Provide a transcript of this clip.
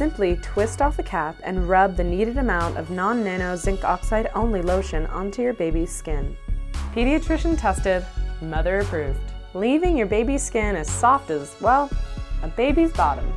Simply twist off the cap and rub the needed amount of non-nano zinc oxide only lotion onto your baby's skin. Pediatrician tested, mother approved, leaving your baby's skin as soft as, well, a baby's bottom.